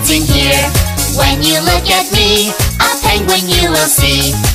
dancing here? When you look at me, a penguin you will see.